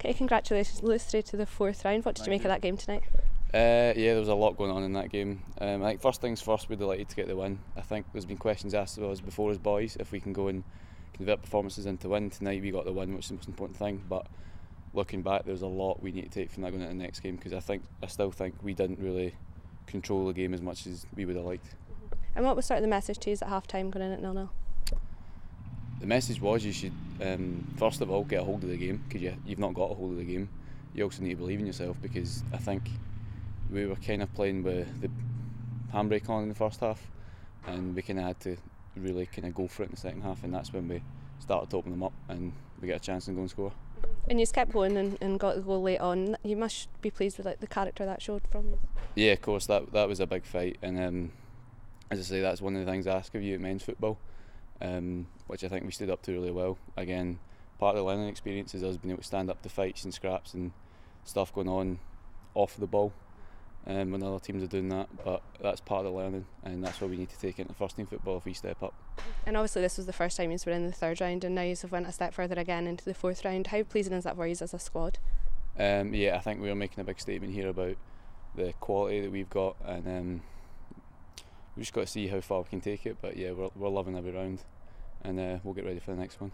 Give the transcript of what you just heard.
Okay, congratulations, Lewis, through to the fourth round. What did you make you. of that game tonight? Uh, yeah, there was a lot going on in that game. Um, I think first things first, we're delighted to get the win. I think there's been questions asked of us before as boys if we can go and convert performances into win. Tonight we got the win, which is the most important thing. But looking back, there's a lot we need to take from that going into the next game because I think I still think we didn't really control the game as much as we would have liked. And what was sort of the message to you at half time going in at 0 0? The message was you should um, first of all get a hold of the game because you, you've not got a hold of the game. You also need to believe in yourself because I think we were kind of playing with the handbrake on in the first half, and we kind of had to really kind of go for it in the second half, and that's when we started to open them up and we get a chance and go and score. And you just kept going and, and got the goal late on. You must be pleased with like the character that showed from you. Yeah, of course that that was a big fight, and um, as I say, that's one of the things I ask of you at men's football, um, which I think we stood up to really well. Again, part of the learning experience is us being able to stand up to fights and scraps and stuff going on off the ball. Um, when other teams are doing that, but that's part of the learning, and that's what we need to take into first team football if we step up. And obviously, this was the first time you were in the third round, and now you have went a step further again into the fourth round. How pleasing is that for you as a squad? Um, yeah, I think we are making a big statement here about the quality that we've got, and um, we've just got to see how far we can take it. But yeah, we're, we're loving every round, and uh, we'll get ready for the next one.